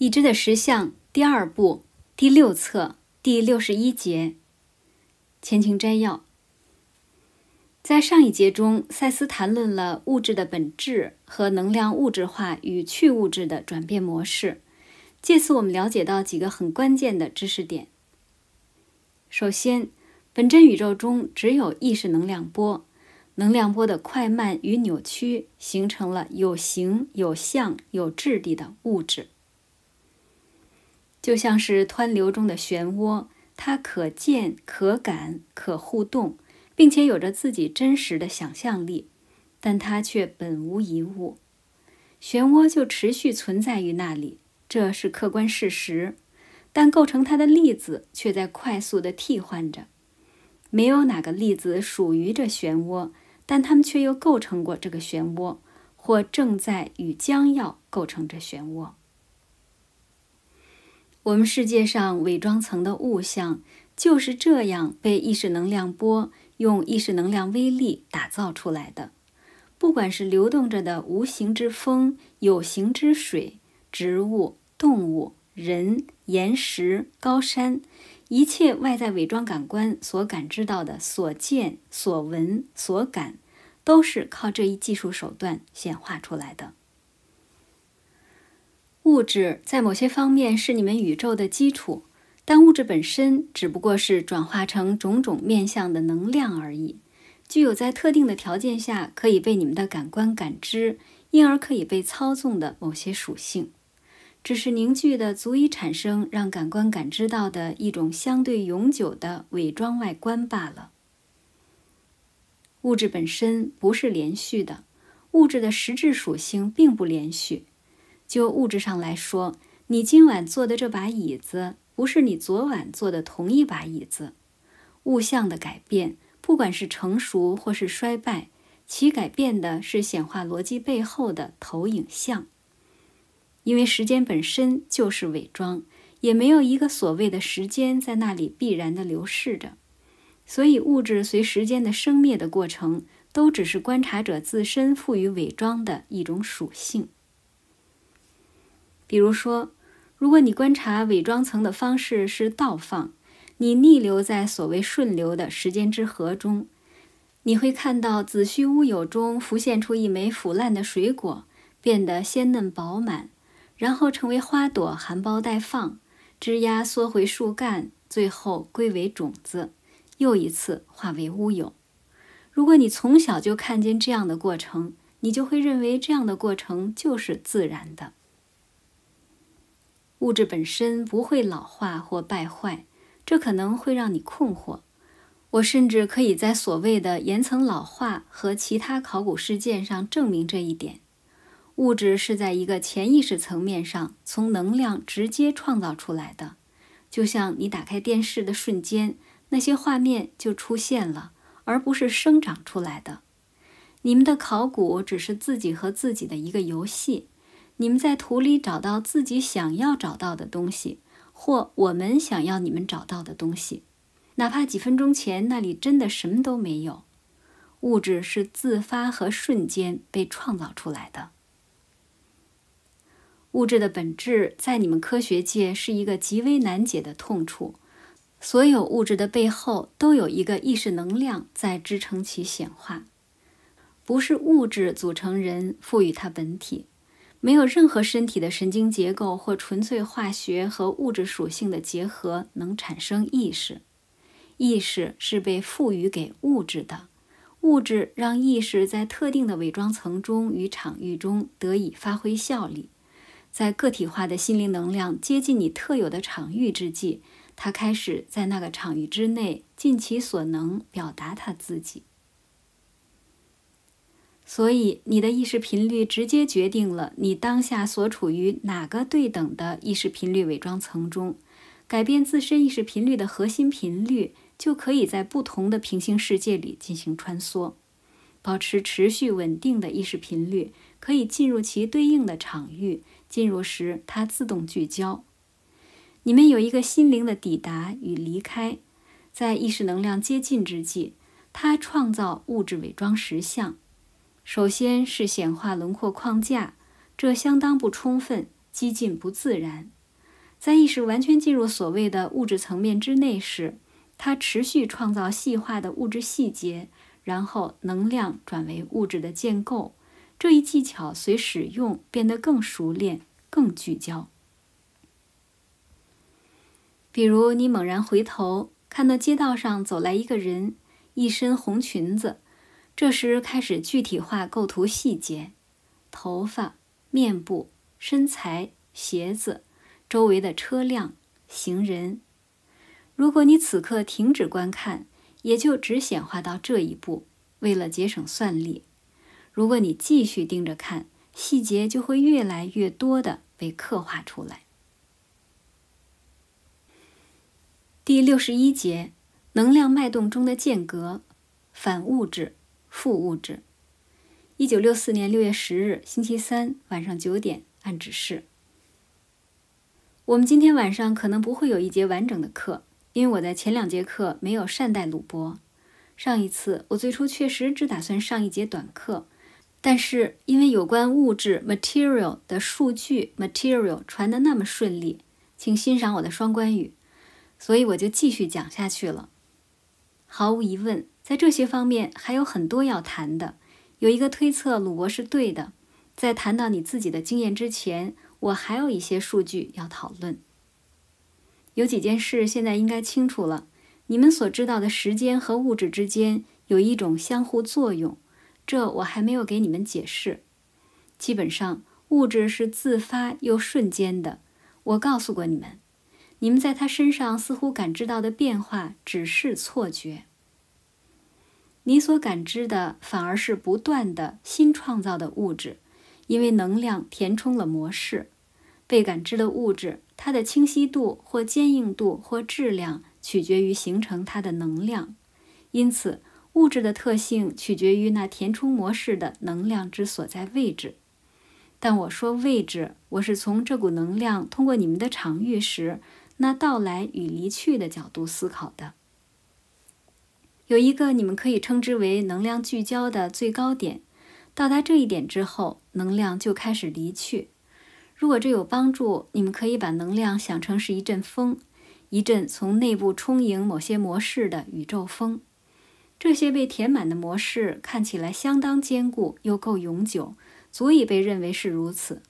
已知的实相第二部第六册第六十一节前情摘要。在上一节中，赛斯谈论了物质的本质和能量物质化与去物质的转变模式。借此，我们了解到几个很关键的知识点。首先，本真宇宙中只有意识能量波，能量波的快慢与扭曲形成了有形、有相、有质地的物质。就像是湍流中的漩涡，它可见、可感、可互动，并且有着自己真实的想象力，但它却本无一物。漩涡就持续存在于那里，这是客观事实。但构成它的粒子却在快速地替换着，没有哪个粒子属于这漩涡，但它们却又构成过这个漩涡，或正在与将要构成这漩涡。我们世界上伪装层的物象就是这样被意识能量波用意识能量威力打造出来的。不管是流动着的无形之风、有形之水、植物、动物、人、岩石、高山，一切外在伪装感官所感知到的、所见、所闻、所感，都是靠这一技术手段显化出来的。物质在某些方面是你们宇宙的基础，但物质本身只不过是转化成种种面相的能量而已，具有在特定的条件下可以被你们的感官感知，因而可以被操纵的某些属性，只是凝聚的足以产生让感官感知到的一种相对永久的伪装外观罢了。物质本身不是连续的，物质的实质属性并不连续。就物质上来说，你今晚坐的这把椅子不是你昨晚坐的同一把椅子。物象的改变，不管是成熟或是衰败，其改变的是显化逻辑背后的投影像。因为时间本身就是伪装，也没有一个所谓的时间在那里必然的流逝着，所以物质随时间的生灭的过程，都只是观察者自身赋予伪装的一种属性。比如说，如果你观察伪装层的方式是倒放，你逆流在所谓顺流的时间之河中，你会看到子虚乌有中浮现出一枚腐烂的水果，变得鲜嫩饱满，然后成为花朵含苞待放，枝丫缩回树干，最后归为种子，又一次化为乌有。如果你从小就看见这样的过程，你就会认为这样的过程就是自然的。物质本身不会老化或败坏，这可能会让你困惑。我甚至可以在所谓的岩层老化和其他考古事件上证明这一点。物质是在一个潜意识层面上从能量直接创造出来的，就像你打开电视的瞬间，那些画面就出现了，而不是生长出来的。你们的考古只是自己和自己的一个游戏。你们在土里找到自己想要找到的东西，或我们想要你们找到的东西，哪怕几分钟前那里真的什么都没有。物质是自发和瞬间被创造出来的。物质的本质在你们科学界是一个极为难解的痛处。所有物质的背后都有一个意识能量在支撑其显化，不是物质组成人，赋予它本体。没有任何身体的神经结构或纯粹化学和物质属性的结合能产生意识。意识是被赋予给物质的，物质让意识在特定的伪装层中与场域中得以发挥效力。在个体化的心灵能量接近你特有的场域之际，它开始在那个场域之内尽其所能表达它自己。所以，你的意识频率直接决定了你当下所处于哪个对等的意识频率伪装层中。改变自身意识频率的核心频率，就可以在不同的平行世界里进行穿梭。保持持续稳定的意识频率，可以进入其对应的场域。进入时，它自动聚焦。你们有一个心灵的抵达与离开，在意识能量接近之际，它创造物质伪装实相。首先是显化轮廓框架，这相当不充分，激进不自然。在意识完全进入所谓的物质层面之内时，它持续创造细化的物质细节，然后能量转为物质的建构。这一技巧随使用变得更熟练、更聚焦。比如，你猛然回头看到街道上走来一个人，一身红裙子，这时开始具体化构图细节：头发、面部、身材、鞋子。周围的车辆、行人。如果你此刻停止观看，也就只显化到这一步，为了节省算力。如果你继续盯着看，细节就会越来越多的被刻画出来。第六十一节：能量脉动中的间隔，反物质、负物质。一九六四年六月十日，星期三晚上九点，按指示。我们今天晚上可能不会有一节完整的课，因为我在前两节课没有善待鲁伯。上一次我最初确实只打算上一节短课，但是因为有关物质 （material） 的数据 （material） 传得那么顺利，请欣赏我的双关语，所以我就继续讲下去了。毫无疑问，在这些方面还有很多要谈的。有一个推测，鲁伯是对的。在谈到你自己的经验之前。我还有一些数据要讨论。有几件事现在应该清楚了：你们所知道的时间和物质之间有一种相互作用，这我还没有给你们解释。基本上，物质是自发又瞬间的。我告诉过你们，你们在他身上似乎感知到的变化只是错觉。你所感知的反而是不断的新创造的物质。因为能量填充了模式，被感知的物质，它的清晰度或坚硬度或质量取决于形成它的能量，因此物质的特性取决于那填充模式的能量之所在位置。但我说位置，我是从这股能量通过你们的场域时那到来与离去的角度思考的。有一个你们可以称之为能量聚焦的最高点。到达这一点之后，能量就开始离去。如果这有帮助，你们可以把能量想成是一阵风，一阵从内部充盈某些模式的宇宙风。这些被填满的模式看起来相当坚固又够永久，足以被认为是如此。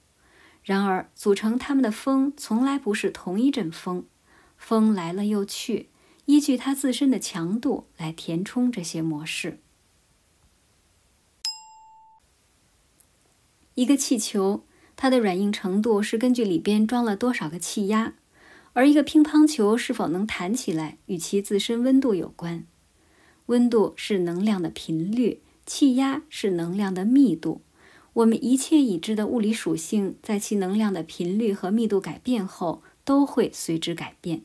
然而，组成它们的风从来不是同一阵风，风来了又去，依据它自身的强度来填充这些模式。一个气球，它的软硬程度是根据里边装了多少个气压；而一个乒乓球是否能弹起来，与其自身温度有关。温度是能量的频率，气压是能量的密度。我们一切已知的物理属性，在其能量的频率和密度改变后，都会随之改变。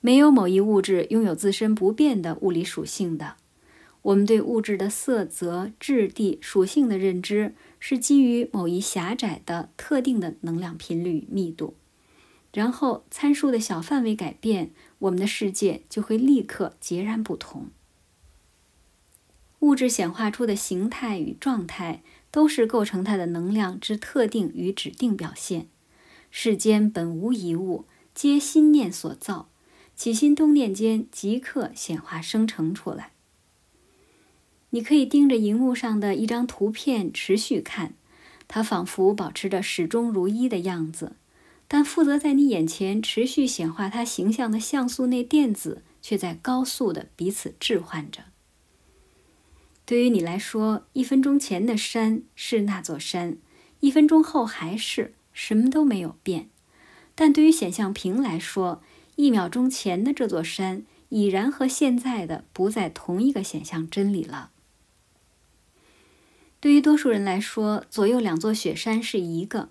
没有某一物质拥有自身不变的物理属性的。我们对物质的色泽、质地、属性的认知。是基于某一狭窄的特定的能量频率密度，然后参数的小范围改变，我们的世界就会立刻截然不同。物质显化出的形态与状态，都是构成它的能量之特定与指定表现。世间本无一物，皆心念所造，起心动念间即刻显化生成出来。你可以盯着荧幕上的一张图片持续看，它仿佛保持着始终如一的样子，但负责在你眼前持续显化它形象的像素内电子却在高速的彼此置换着。对于你来说，一分钟前的山是那座山，一分钟后还是什么都没有变；但对于显像屏来说，一秒钟前的这座山已然和现在的不在同一个显像真理了。对于多数人来说，左右两座雪山是一个，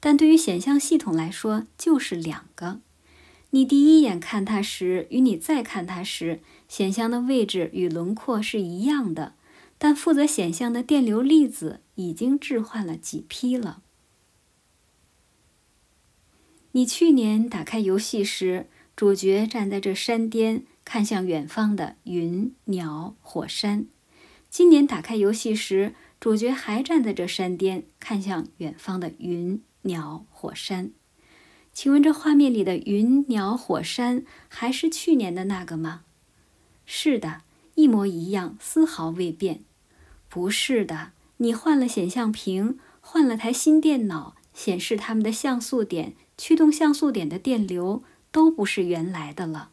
但对于显像系统来说就是两个。你第一眼看它时，与你再看它时，显像的位置与轮廓是一样的，但负责显像的电流粒子已经置换了几批了。你去年打开游戏时，主角站在这山巅，看向远方的云、鸟、火山；今年打开游戏时，主角还站在这山巅，看向远方的云、鸟、火山。请问这画面里的云、鸟、火山还是去年的那个吗？是的，一模一样，丝毫未变。不是的，你换了显像屏，换了台新电脑，显示它们的像素点、驱动像素点的电流都不是原来的了。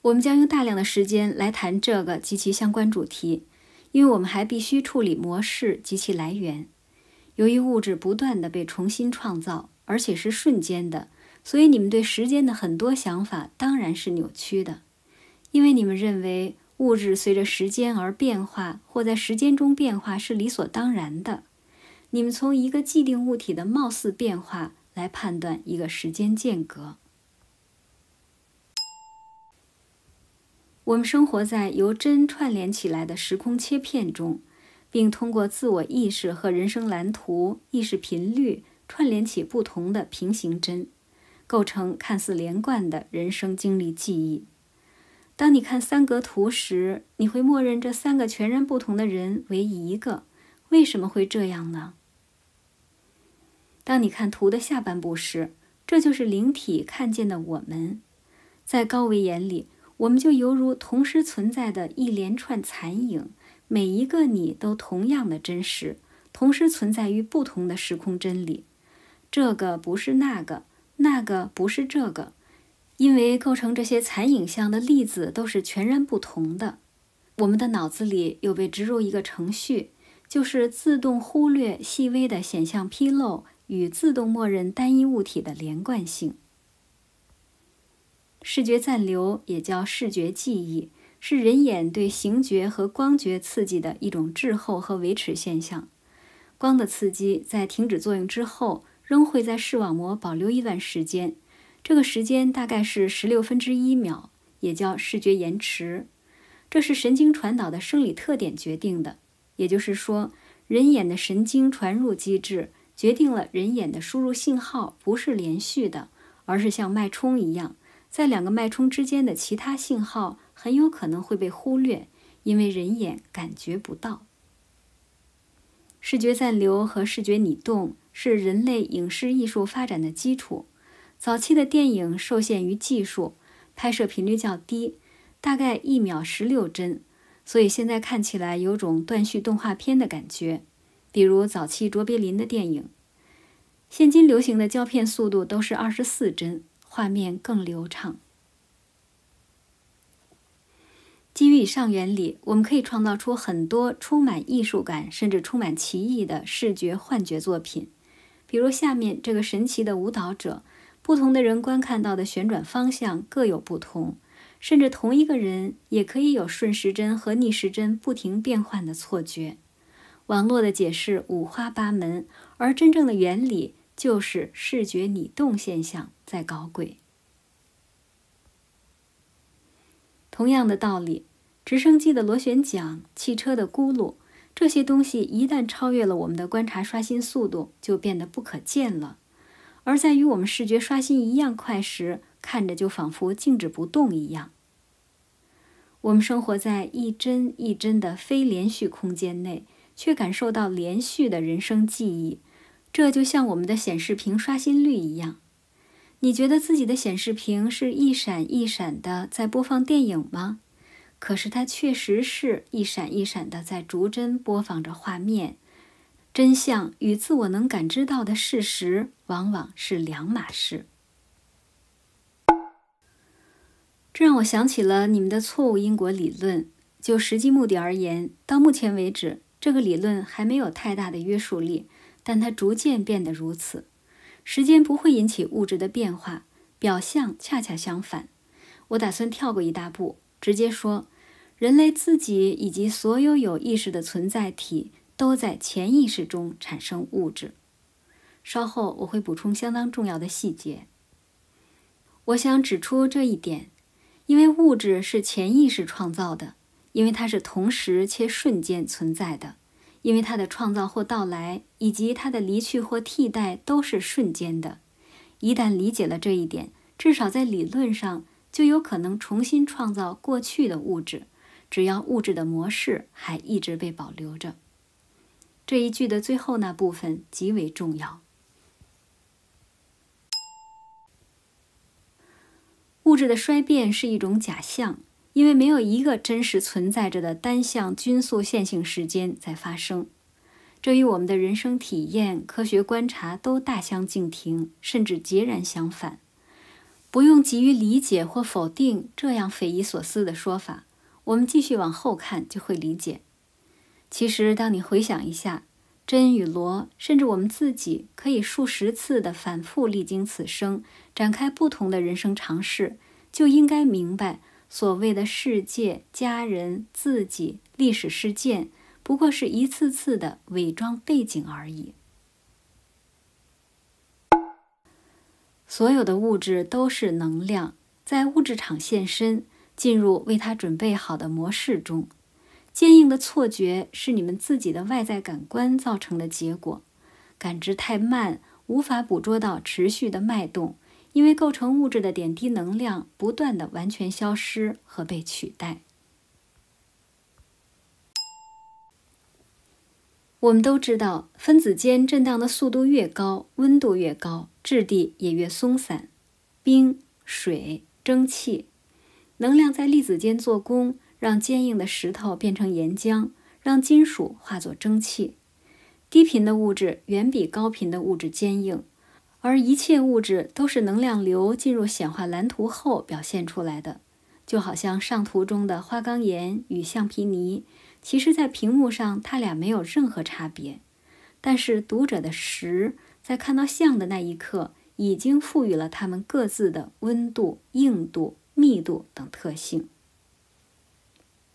我们将用大量的时间来谈这个及其相关主题，因为我们还必须处理模式及其来源。由于物质不断的被重新创造，而且是瞬间的，所以你们对时间的很多想法当然是扭曲的。因为你们认为物质随着时间而变化，或在时间中变化是理所当然的。你们从一个既定物体的貌似变化来判断一个时间间隔。我们生活在由针串联起来的时空切片中。并通过自我意识和人生蓝图、意识频率串联起不同的平行针，构成看似连贯的人生经历记忆。当你看三格图时，你会默认这三个全然不同的人为一个。为什么会这样呢？当你看图的下半部时，这就是灵体看见的我们。在高维眼里，我们就犹如同时存在的一连串残影。每一个你都同样的真实，同时存在于不同的时空真理。这个不是那个，那个不是这个，因为构成这些残影像的粒子都是全然不同的。我们的脑子里又被植入一个程序，就是自动忽略细微的显像纰漏与自动默认单一物体的连贯性。视觉暂留也叫视觉记忆。是人眼对形觉和光觉刺激的一种滞后和维持现象。光的刺激在停止作用之后，仍会在视网膜保留一段时间，这个时间大概是十六分之一秒，也叫视觉延迟。这是神经传导的生理特点决定的，也就是说，人眼的神经传入机制决定了人眼的输入信号不是连续的，而是像脉冲一样，在两个脉冲之间的其他信号。很有可能会被忽略，因为人眼感觉不到。视觉暂留和视觉拟动是人类影视艺术发展的基础。早期的电影受限于技术，拍摄频率较低，大概一秒十六帧，所以现在看起来有种断续动画片的感觉。比如早期卓别林的电影，现今流行的胶片速度都是二十四帧，画面更流畅。基于以上原理，我们可以创造出很多充满艺术感甚至充满奇异的视觉幻觉作品。比如下面这个神奇的舞蹈者，不同的人观看到的旋转方向各有不同，甚至同一个人也可以有顺时针和逆时针不停变换的错觉。网络的解释五花八门，而真正的原理就是视觉拟动现象在搞鬼。同样的道理，直升机的螺旋桨、汽车的轱辘，这些东西一旦超越了我们的观察刷新速度，就变得不可见了；而在与我们视觉刷新一样快时，看着就仿佛静止不动一样。我们生活在一帧一帧的非连续空间内，却感受到连续的人生记忆，这就像我们的显示屏刷新率一样。你觉得自己的显示屏是一闪一闪的在播放电影吗？可是它确实是一闪一闪的在逐帧播放着画面。真相与自我能感知到的事实往往是两码事。这让我想起了你们的错误因果理论。就实际目的而言，到目前为止，这个理论还没有太大的约束力，但它逐渐变得如此。时间不会引起物质的变化，表象恰恰相反。我打算跳过一大步，直接说，人类自己以及所有有意识的存在体都在潜意识中产生物质。稍后我会补充相当重要的细节。我想指出这一点，因为物质是潜意识创造的，因为它是同时且瞬间存在的。因为它的创造或到来，以及它的离去或替代都是瞬间的。一旦理解了这一点，至少在理论上就有可能重新创造过去的物质，只要物质的模式还一直被保留着。这一句的最后那部分极为重要。物质的衰变是一种假象，因为没有一个真实存在着的单向均速线性时间在发生。这与我们的人生体验、科学观察都大相径庭，甚至截然相反。不用急于理解或否定这样匪夷所思的说法，我们继续往后看就会理解。其实，当你回想一下，真与罗，甚至我们自己，可以数十次的反复历经此生，展开不同的人生尝试，就应该明白，所谓的世界、家人、自己、历史事件，不过是一次次的伪装背景而已。所有的物质都是能量，在物质场现身，进入为它准备好的模式中。坚硬的错觉是你们自己的外在感官造成的结果。感知太慢，无法捕捉到持续的脉动，因为构成物质的点滴能量不断的完全消失和被取代。我们都知道，分子间震荡的速度越高，温度越高，质地也越松散。冰、水、蒸汽，能量在粒子间做功，让坚硬的石头变成岩浆，让金属化作蒸汽。低频的物质远比高频的物质坚硬，而一切物质都是能量流进入显化蓝图后表现出来的，就好像上图中的花岗岩与橡皮泥。其实，在屏幕上，它俩没有任何差别，但是读者的识在看到像的那一刻，已经赋予了它们各自的温度、硬度、密度等特性。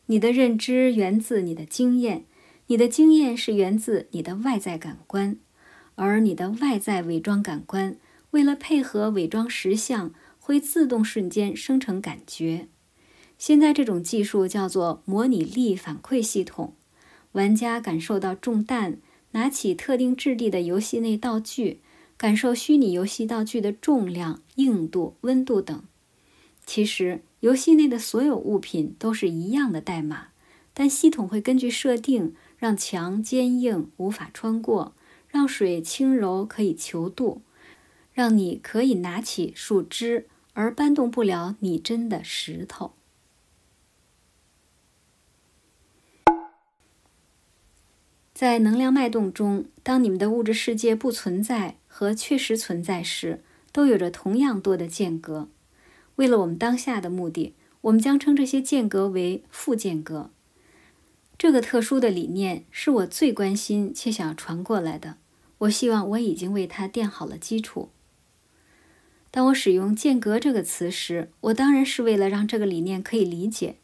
你的认知源自你的经验，你的经验是源自你的外在感官，而你的外在伪装感官为了配合伪装实像，会自动瞬间生成感觉。现在这种技术叫做模拟力反馈系统。玩家感受到中弹，拿起特定质地的游戏内道具，感受虚拟游戏道具的重量、硬度、温度等。其实，游戏内的所有物品都是一样的代码，但系统会根据设定，让墙坚硬无法穿过，让水轻柔可以求渡，让你可以拿起树枝而搬动不了你真的石头。在能量脉动中，当你们的物质世界不存在和确实存在时，都有着同样多的间隔。为了我们当下的目的，我们将称这些间隔为负间隔。这个特殊的理念是我最关心且想要传过来的。我希望我已经为它垫好了基础。当我使用“间隔”这个词时，我当然是为了让这个理念可以理解。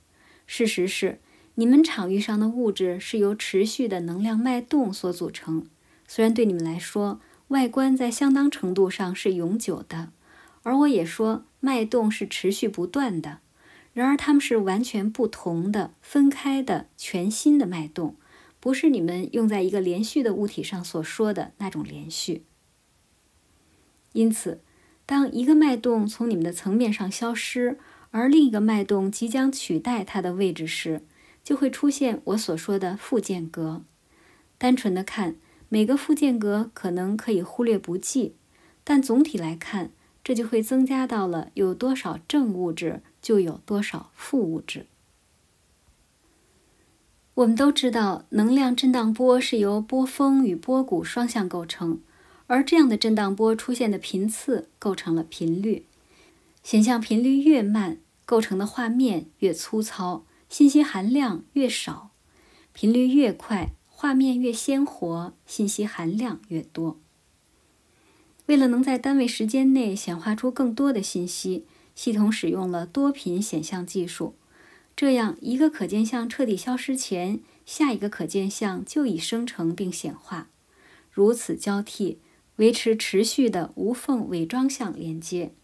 事实是。你们场域上的物质是由持续的能量脉动所组成，虽然对你们来说，外观在相当程度上是永久的，而我也说脉动是持续不断的。然而，它们是完全不同的、分开的、全新的脉动，不是你们用在一个连续的物体上所说的那种连续。因此，当一个脉动从你们的层面上消失，而另一个脉动即将取代它的位置时，就会出现我所说的负间隔。单纯的看，每个负间隔可能可以忽略不计，但总体来看，这就会增加到了有多少正物质就有多少负物质。我们都知道，能量震荡波是由波峰与波谷双向构成，而这样的震荡波出现的频次构成了频率。显像频率越慢，构成的画面越粗糙。信息含量越少，频率越快，画面越鲜活，信息含量越多。为了能在单位时间内显化出更多的信息，系统使用了多频显像技术。这样，一个可见像彻底消失前，下一个可见像就已生成并显化，如此交替，维持持续的无缝伪装像连接。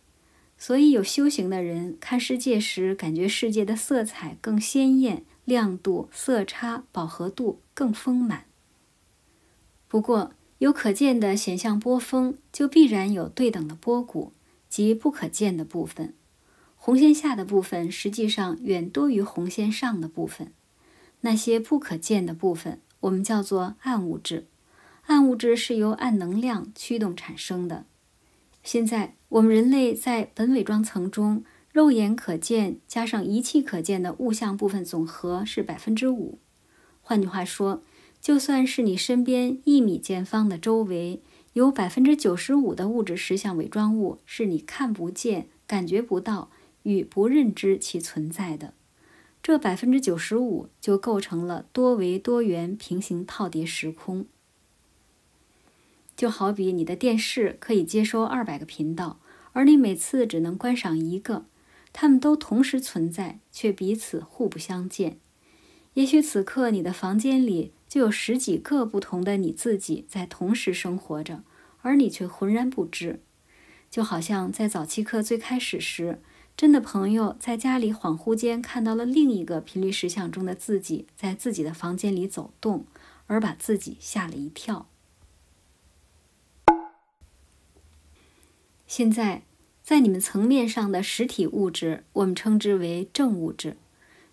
所以，有修行的人看世界时，感觉世界的色彩更鲜艳，亮度、色差、饱和度更丰满。不过，有可见的显像波峰，就必然有对等的波谷，及不可见的部分。红线下的部分实际上远多于红线上的部分。那些不可见的部分，我们叫做暗物质，暗物质是由暗能量驱动产生的。现在，我们人类在本伪装层中，肉眼可见加上仪器可见的物象部分总和是百分之五。换句话说，就算是你身边一米见方的周围，有百分之九十五的物质实相伪装物是你看不见、感觉不到与不认知其存在的。这百分之九十五就构成了多维多元平行套叠时空。就好比你的电视可以接收二百个频道，而你每次只能观赏一个。它们都同时存在，却彼此互不相见。也许此刻你的房间里就有十几个不同的你自己在同时生活着，而你却浑然不知。就好像在早期课最开始时，真的朋友在家里恍惚间看到了另一个频率实相中的自己在自己的房间里走动，而把自己吓了一跳。现在。在你们层面上的实体物质，我们称之为正物质。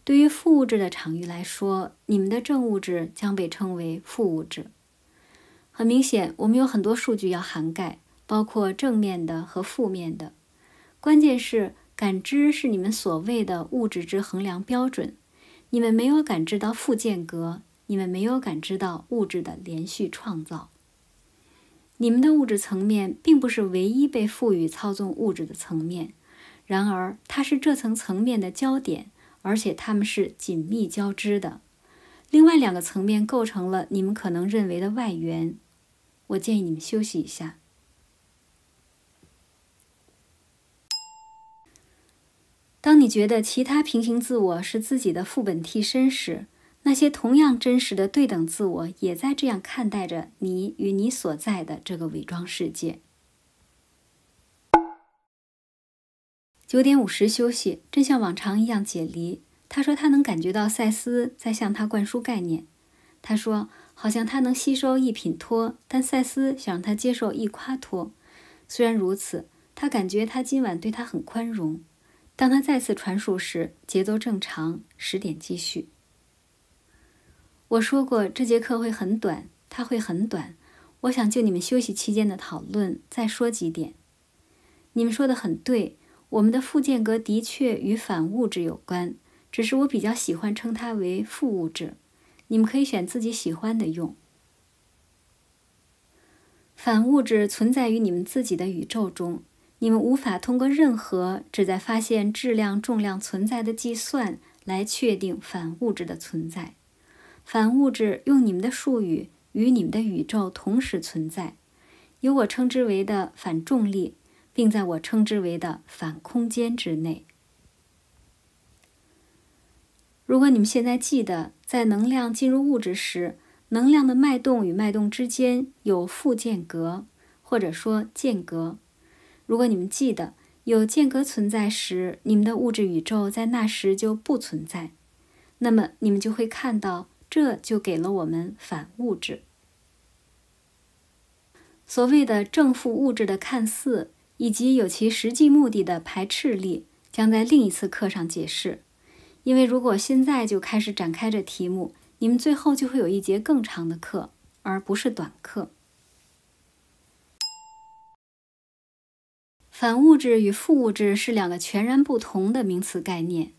对于负物质的场域来说，你们的正物质将被称为负物质。很明显，我们有很多数据要涵盖，包括正面的和负面的。关键是，感知是你们所谓的物质之衡量标准。你们没有感知到负间隔，你们没有感知到物质的连续创造。你们的物质层面并不是唯一被赋予操纵物质的层面，然而它是这层层面的焦点，而且它们是紧密交织的。另外两个层面构成了你们可能认为的外缘。我建议你们休息一下。当你觉得其他平行自我是自己的副本替身时，那些同样真实的对等自我，也在这样看待着你与你所在的这个伪装世界。九点五十休息，正像往常一样解离。他说他能感觉到赛斯在向他灌输概念。他说好像他能吸收一品托，但赛斯想让他接受一夸托。虽然如此，他感觉他今晚对他很宽容。当他再次传述时，节奏正常。十点继续。我说过这节课会很短，它会很短。我想就你们休息期间的讨论再说几点。你们说的很对，我们的负间隔的确与反物质有关，只是我比较喜欢称它为负物质。你们可以选自己喜欢的用。反物质存在于你们自己的宇宙中，你们无法通过任何旨在发现质量、重量存在的计算来确定反物质的存在。反物质用你们的术语与你们的宇宙同时存在，有我称之为的反重力，并在我称之为的反空间之内。如果你们现在记得，在能量进入物质时，能量的脉动与脉动之间有负间隔，或者说间隔。如果你们记得有间隔存在时，你们的物质宇宙在那时就不存在，那么你们就会看到。这就给了我们反物质。所谓的正负物质的看似以及有其实际目的的排斥力，将在另一次课上解释。因为如果现在就开始展开这题目，你们最后就会有一节更长的课，而不是短课。反物质与负物质是两个全然不同的名词概念。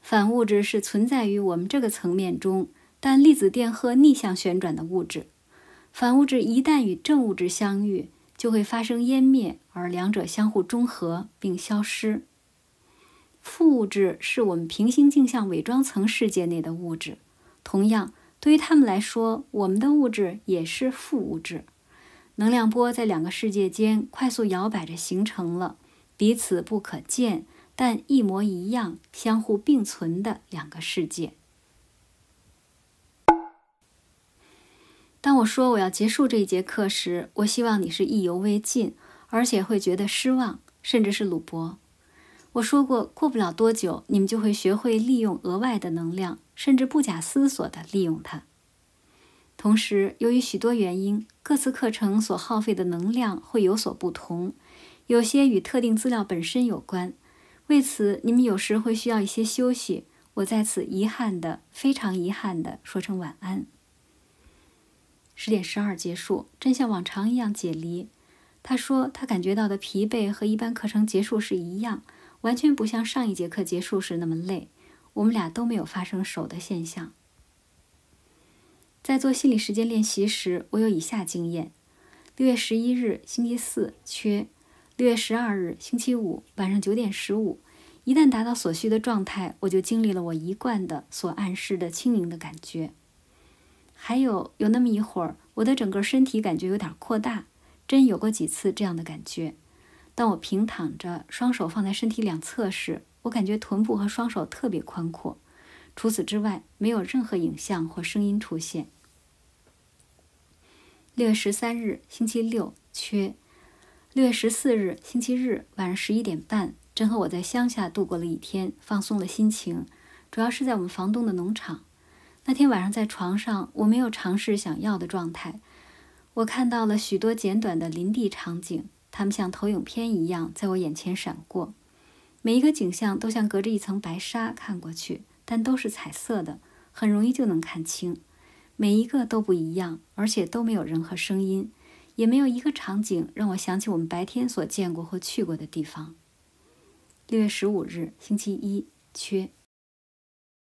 反物质是存在于我们这个层面中。但粒子电荷逆向旋转的物质，反物质一旦与正物质相遇，就会发生湮灭，而两者相互中和并消失。负物质是我们平行镜像伪装层世界内的物质，同样，对于他们来说，我们的物质也是负物质。能量波在两个世界间快速摇摆着，形成了彼此不可见但一模一样、相互并存的两个世界。当我说我要结束这一节课时，我希望你是意犹未尽，而且会觉得失望，甚至是鲁博。我说过，过不了多久，你们就会学会利用额外的能量，甚至不假思索地利用它。同时，由于许多原因，各次课程所耗费的能量会有所不同，有些与特定资料本身有关。为此，你们有时会需要一些休息。我在此遗憾的、非常遗憾的说声晚安。十点十二结束，真像往常一样解离。他说他感觉到的疲惫和一般课程结束时一样，完全不像上一节课结束时那么累。我们俩都没有发生手的现象。在做心理时间练习时，我有以下经验：六月十一日星期四缺，六月十二日星期五晚上九点十五。一旦达到所需的状态，我就经历了我一贯的所暗示的轻盈的感觉。还有有那么一会儿，我的整个身体感觉有点扩大，真有过几次这样的感觉。当我平躺着，双手放在身体两侧时，我感觉臀部和双手特别宽阔。除此之外，没有任何影像或声音出现。六月十三日星期六缺，六月十四日星期日晚上十一点半。真和我在乡下度过了一天，放松了心情，主要是在我们房东的农场。那天晚上在床上，我没有尝试想要的状态。我看到了许多简短的林地场景，它们像投影片一样在我眼前闪过。每一个景象都像隔着一层白纱看过去，但都是彩色的，很容易就能看清。每一个都不一样，而且都没有任何声音，也没有一个场景让我想起我们白天所见过或去过的地方。六月十五日，星期一，缺。